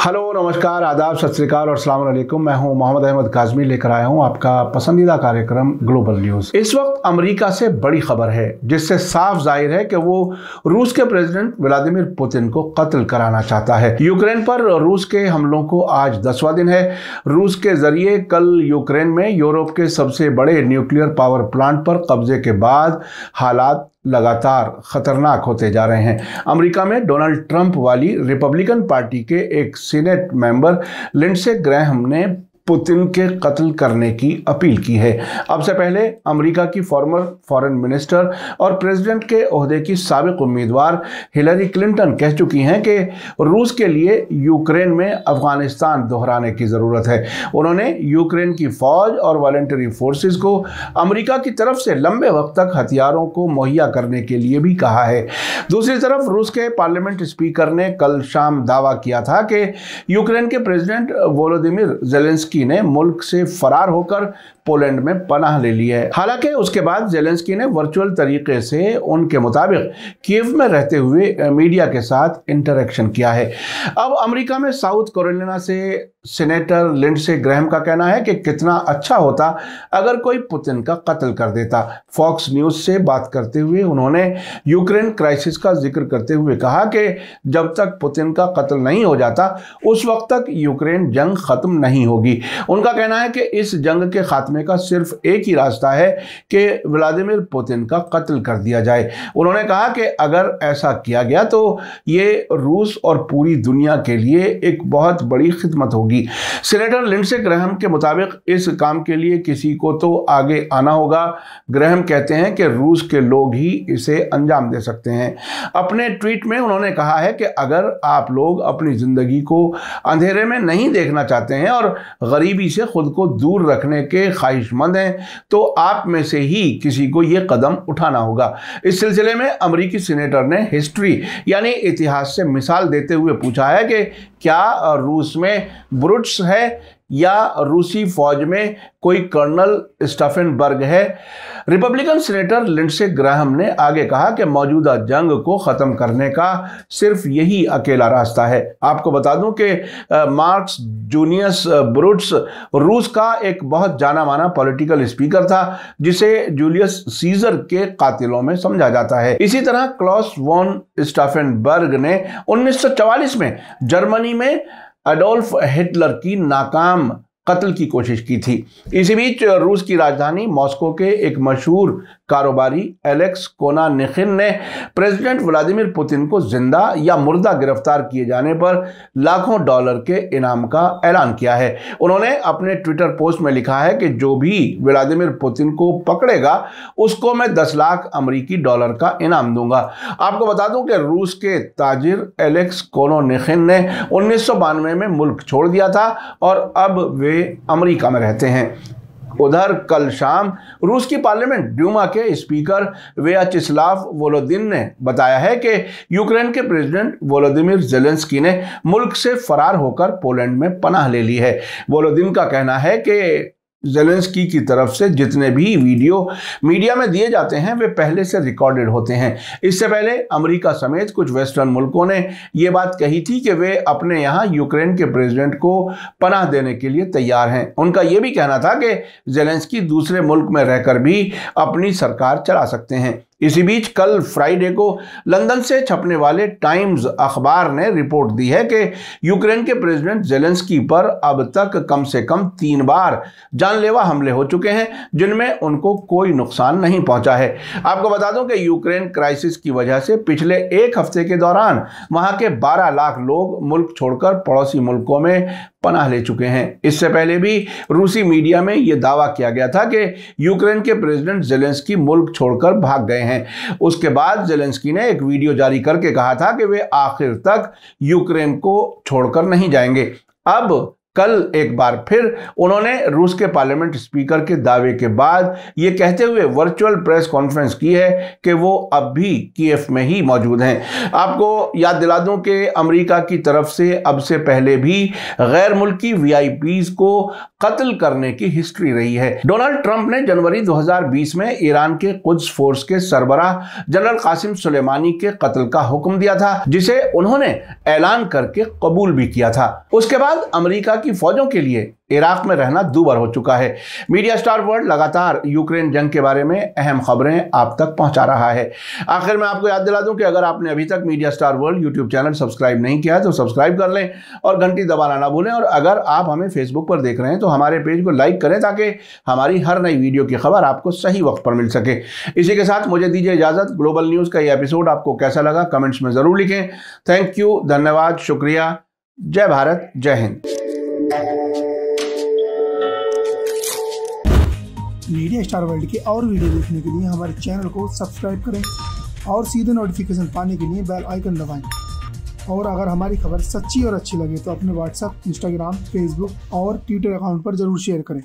Hello, नमस्कार, आदाब, सत श्रीकाल और सलाम अलैकुम। मैं हूँ मोहम्मद अहमद काजमी लेकर आया हूँ आपका पसंदीदा कार्यक्रम ग्लोबल न्यूज़। इस वक्त अमेरिका से बड़ी खबर है, जिससे साफ़ ज़ाहिर है कि वो रूस के प्रेसिडेंट व्लादिमीर पुतिन को कत्ल कराना चाहता है। यूक्रेन पर रूस के हमलों को आज दसवां दिन है। रूस के ज़रिए कल यूक्रेन में यूरोप के सबसे बड़े न्यूक्लियर पावर प्लांट पर कब्जे के बाद हालात लगातार खतरनाक होते जा रहे हैं। अमेरिका में डोनाल्ड ट्रंप वाली रिपब्लिकन पार्टी के एक सीनेट मेंबर लिंडसे ग्रैहम ने पुतिन के कत्ल करने की अपील की है। अब से पहले अमेरिका की फॉर्मर फॉरेन मिनिस्टर और प्रेसिडेंट के अहदे की सबक उम्मीदवार हिलरी क्लिंटन कह चुकी हैं कि रूस के लिए यूक्रेन में अफ़गानिस्तान दोहराने की ज़रूरत है। उन्होंने यूक्रेन की फौज और वॉलेंटरी फोर्सेस को अमेरिका की तरफ़ से लंबे वक्त तक हथियारों को मुहैया करने के लिए भी कहा है। दूसरी तरफ़ रूस के पार्लियामेंट स्पीकर ने कल शाम दावा किया था कि यूक्रेन के प्रेसिडेंट वोलोदिमिर जेलेंस्की जेलेंस्की ने मुल्क से फरार होकर पोलैंड में पनाह ले ली है। हालाँकि उसके बाद जेलेंस्की ने वर्चुअल तरीके से उनके मुताबिक कीव में रहते हुए मीडिया के साथ इंटरेक्शन किया है। अब अमेरिका में साउथ कोरोना से सीनेटर लिंडसे ग्रहम का कहना है कि कितना अच्छा होता अगर कोई पुतिन का कत्ल कर देता। फॉक्स न्यूज़ से बात करते हुए उन्होंने यूक्रेन क्राइसिस का ज़िक्र करते हुए कहा कि जब तक पुतिन का कत्ल नहीं हो जाता, उस वक्त तक यूक्रेन जंग खत्म नहीं होगी। उनका कहना है कि इस जंग के खात्मे का सिर्फ़ एक ही रास्ता है कि व्लादिमिर पुतिन का कत्ल कर दिया जाए। उन्होंने कहा कि अगर ऐसा किया गया तो ये रूस और पूरी दुनिया के लिए एक बहुत बड़ी खिदमत होगी। होगी। सीनेटर लिंडसे ग्रहम के मुताबिक इस काम के लिए किसी को तो आगे आना होगा। ग्रहम कहते हैं कि रूस के लोग ही इसे अंजाम दे सकते हैं। अपने ट्वीट में उन्होंने कहा है कि अगर आप लोग अपनी ज़िंदगी को अंधेरे में नहीं देखना चाहते हैं और गरीबी से खुद को दूर रखने के ख्वाहिशमंद हैं तो आप में से ही किसी को ये कदम उठाना होगा। इस सिलसिले में अमरीकी सीनेटर ने हिस्ट्री यानी इतिहास से मिसाल देते हुए पूछा है कि क्या रूस में ब्रुट्स है या रूसी फौज में कोई कर्नल स्टफेनबर्ग है? रिपब्लिकन सीनेटर लिंडसे ग्राहम ने आगे कहा कि मौजूदा जंग को ख़त्म करने का सिर्फ़ यही अकेला रास्ता है। आपको बता दूँ कि मार्क्स जूनियस ब्रुट्स रूस का एक बहुत जाना माना पॉलिटिकल स्पीकर था, जिसे जूलियस सीजर के कातिलों में समझा जाता है। इसी तरह क्लॉस वॉन स्टाफेनबर्ग ने 1944 में जर्मनी में अडोल्फ हिटलर की नाकाम कत्ल की कोशिश की थी। इसी बीच रूस की राजधानी मॉस्को के एक मशहूर कारोबारी एलेक्स कोना निखिन ने प्रेसिडेंट व्लादिमीर पुतिन को ज़िंदा या मुर्दा गिरफ़्तार किए जाने पर लाखों डॉलर के इनाम का ऐलान किया है। उन्होंने अपने ट्विटर पोस्ट में लिखा है कि जो भी व्लादिमीर पुतिन को पकड़ेगा, उसको मैं दस लाख अमरीकी डॉलर का इनाम दूँगा। आपको बता दूँ कि रूस के ताजिर एलेक्स कोनो निखिन ने उन्नीस सौ बानवे में मुल्क छोड़ दिया था और अब वे अमरीका में रहते हैं। उधर कल शाम रूस की पार्लियामेंट ड्यूमा के स्पीकर वेयाचिस्लाव वोलोदिन ने बताया है कि यूक्रेन के प्रेसिडेंट वोलोदिमिर जेलेंस्की ने मुल्क से फरार होकर पोलैंड में पनाह ले ली है। वोलोदिन का कहना है कि जेलेंस्की की तरफ़ से जितने भी वीडियो मीडिया में दिए जाते हैं, वे पहले से रिकॉर्डेड होते हैं। इससे पहले अमेरिका समेत कुछ वेस्टर्न मुल्कों ने ये बात कही थी कि वे अपने यहाँ यूक्रेन के प्रेसिडेंट को पनाह देने के लिए तैयार हैं। उनका यह भी कहना था कि जेलेंस्की दूसरे मुल्क में रहकर भी अपनी सरकार चला सकते हैं। इसी बीच कल फ्राइडे को लंदन से छपने वाले टाइम्स अखबार ने रिपोर्ट दी है कि यूक्रेन के प्रेसिडेंट जेलेंस्की पर अब तक कम से कम तीन बार जानलेवा हमले हो चुके हैं, जिनमें उनको कोई नुकसान नहीं पहुँचा है। आपको बता दूँ कि यूक्रेन क्राइसिस की वजह से पिछले एक हफ़्ते के दौरान वहाँ के 12 लाख लोग मुल्क छोड़कर पड़ोसी मुल्कों में पनाह ले चुके हैं। इससे पहले भी रूसी मीडिया में यह दावा किया गया था कि यूक्रेन के प्रेसिडेंट जेलेंस्की मुल्क छोड़कर भाग गए हैं। उसके बाद जेलेंस्की ने एक वीडियो जारी करके कहा था कि वे आखिर तक यूक्रेन को छोड़कर नहीं जाएँगे। अब कल एक बार फिर उन्होंने रूस के पार्लियामेंट स्पीकर के दावे के बाद ये कहते हुए वर्चुअल प्रेस कॉन्फ्रेंस की है कि वो अब भी कीएफ में ही मौजूद हैं। आपको याद दिला दूँ कि अमेरिका की तरफ़ से अब से पहले भी गैर मुल्की वीआईपीज को कत्ल करने की हिस्ट्री रही है। डोनाल्ड ट्रंप ने जनवरी 2020 में ईरान के कुछ फोर्स के सरबरा जनरल कासिम सुलेमानी के कत्ल का हुक्म दिया था, जिसे उन्होंने ऐलान करके कबूल भी किया था। उसके बाद अमेरिका की फौजों के लिए इराक में रहना दूबर हो चुका है। मीडिया स्टार वर्ल्ड लगातार यूक्रेन जंग के बारे में अहम खबरें आप तक पहुँचा रहा है। आखिर में आपको याद दिला दूँ कि अगर आपने अभी तक media star world YouTube channel subscribe नहीं किया तो सब्सक्राइब कर लें और घंटी दबाना ना भूलें। और अगर आप हमें फेसबुक पर देख रहे हैं तो हमारे पेज को लाइक करें ताकि हमारी हर नई वीडियो की खबर आपको सही वक्त पर मिल सके। इसी के साथ मुझे दीजिए इजाज़त। ग्लोबल न्यूज़ का ये एपिसोड आपको कैसा लगा कमेंट्स में ज़रूर लिखें। थैंक यू धन्यवाद, शुक्रिया। जय भारत, जय हिंद। मीडिया स्टार वर्ल्ड के और वीडियो देखने के लिए हमारे चैनल को सब्सक्राइब करें और सीधे नोटिफिकेशन पाने के लिए बेल आइकन दबाएँ। और अगर हमारी खबर सच्ची और अच्छी लगे तो अपने व्हाट्सएप इंस्टाग्राम फेसबुक और ट्विटर अकाउंट पर ज़रूर शेयर करें।